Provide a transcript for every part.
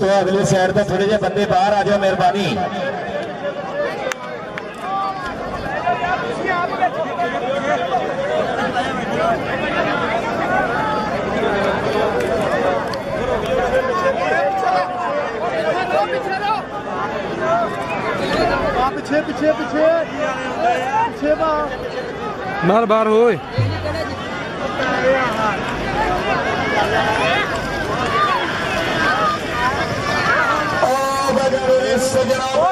ਦੋਸਤੋ ਅਗਲੀ ਸਾਈਡ ਤੋਂ ਥੋੜੇ ਜਿਹੇ ਬੰਦੇ ਬਾਹਰ ਆ ਜਾਓ ਮਿਹਰਬਾਨੀ। ਪਿੱਛੇ ਪਿੱਛੇ ਪਿੱਛੇ। ਪਿੱਛੇ ਬਾਹਰ ਬਾਹਰ ਹੋਏ। Ô!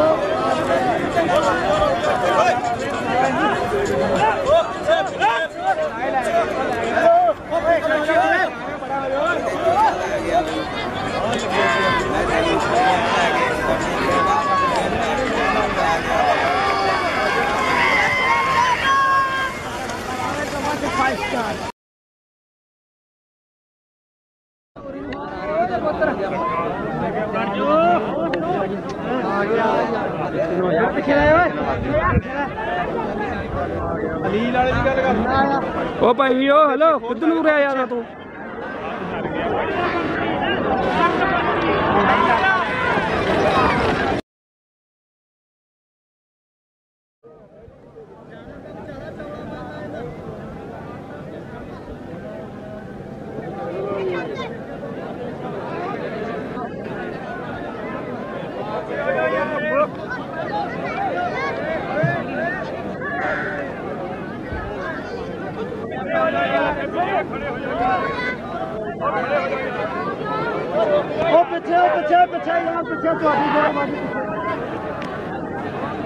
Oh! ਅਲੀਲ ਵਾਲੇ ਦੀ ਗੱਲ ਕਰ ਓ ਭਾਈ ਓ ਹੈਲੋ ਕਿੱਧਰ ਨੂੰ ਰਿਆ ਜਾਂਦਾ ਤੂੰ? ਪਿੱਛੇ ਉਹ ਪਿੱਛੇ ਪਿੱਛੇ ਯਾਰ ਪਿੱਛੇ ਤੁਹਾਡੀ ਜਗ੍ਹਾ ਬਾਜੀ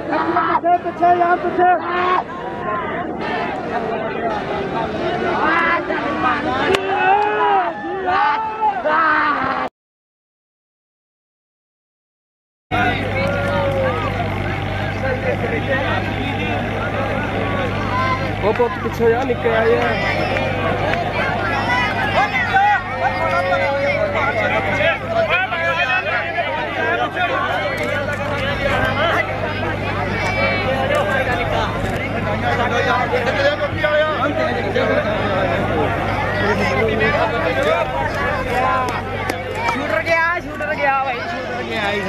ਪਿੱਛੇ ਪਿੱਛੇ ਪਿੱਛੇ ਯਾਰ ਪਿੱਛੇ ਉਹ ਪੁੱਤ ਪਿੱਛੇ ਜਾ ਨਿਕਲ ਆ साइड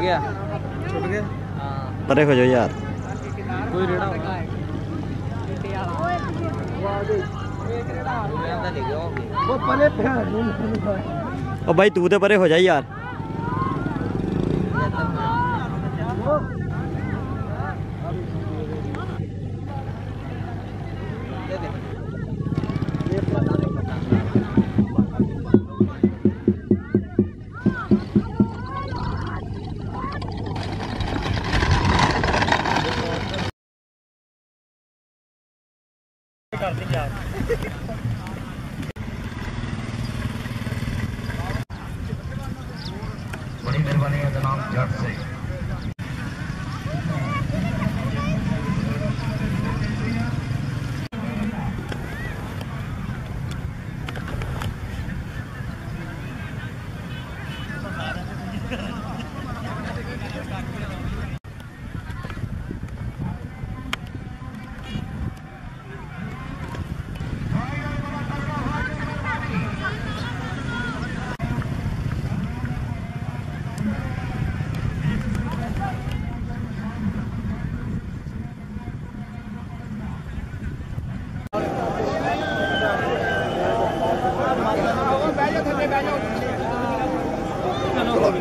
गया। गया? हाँ। परे हो जाओ यार। कोई रेड़ा ओ भाई तू तो परे हो जाए यार। कर देंगे बड़ी मेहरबानी है जनाब जट सिंह Agredia,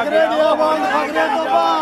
Agredia, Agredia,